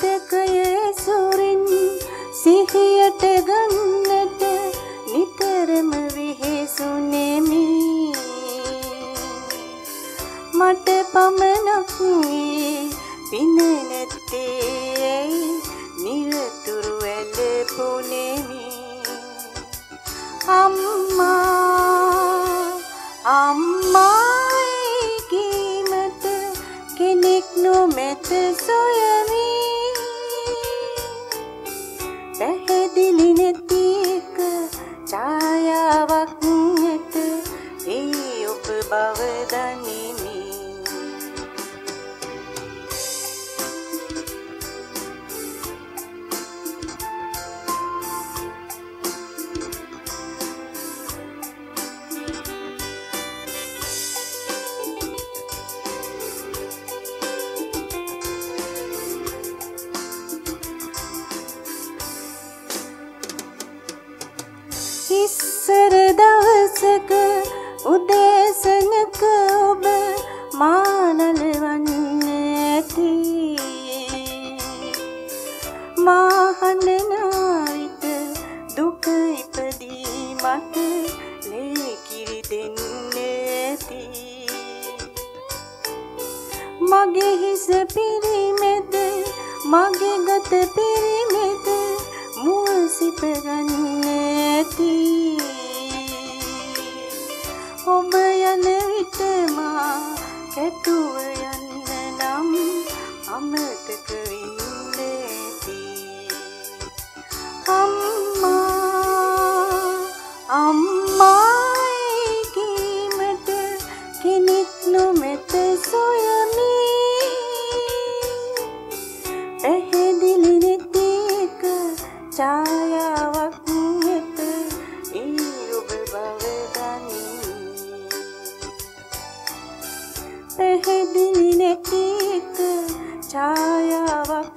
මතකය සුරින් සිහියට ගන්නට නිතරම විහිසුනෙමි. මට පමණක් පින නැත්තේ නිරතුරු ඇලපුනෙමි. අම්මා අම්මායි කීමට කෙනෙක් නොමැත සොයමී. මා හඳනා විට දුක ඉපදී මට ලේ කිරි දෙන්නේ ඇති මගේ හිස පිරිමෙද මගේ ගත පිරිමෙද මුව සිපගන්නේ ඇති ඔබ යන විට මා කැටුව යන්න නම් අමතක වී percaya waktu itu hidup berbalik පැහැදිලි නැති එක ඡායාවක්